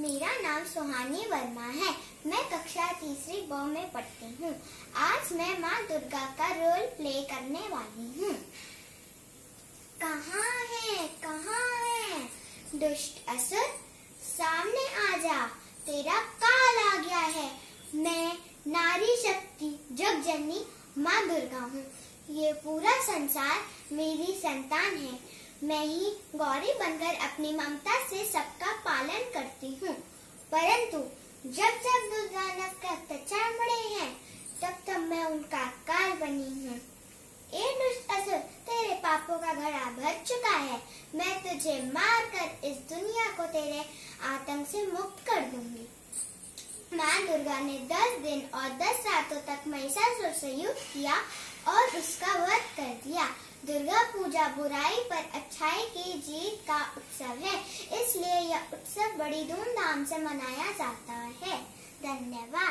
मेरा नाम सुहानी वर्मा है। मैं कक्षा तीसरी ब में पढ़ती हूँ। आज मैं माँ दुर्गा का रोल प्ले करने वाली हूँ। कहाँ है? कहाँ है? दुष्ट, असुर, सामने आ जा। तेरा काल आ गया है। मैं नारी शक्ति जग जननी माँ दुर्गा हूँ। ये पूरा संसार मेरी संतान है। मैं ही गौरी बनकर अपनी ममता से सबका परंतु जब जब दुर्गानव के अत्याचार बढ़े हैं, तब तब मैं उनका काल बनी हूँ। असुर, तेरे पापों का घड़ा भर चुका है। मैं तुझे मार कर इस दुनिया को तेरे आतंक से मुक्त कर दूँगी। माँ दुर्गा ने दस दिन और दस रातों तक महिषासुर से युद्ध किया और उसका वध कर दिया। दुर्गा पूजा बुराई पर अच्छाई की जीत का उत्सव है। इसलिए यह उत्सव बड़ी धूमधाम से मनाया जाता है। धन्यवाद।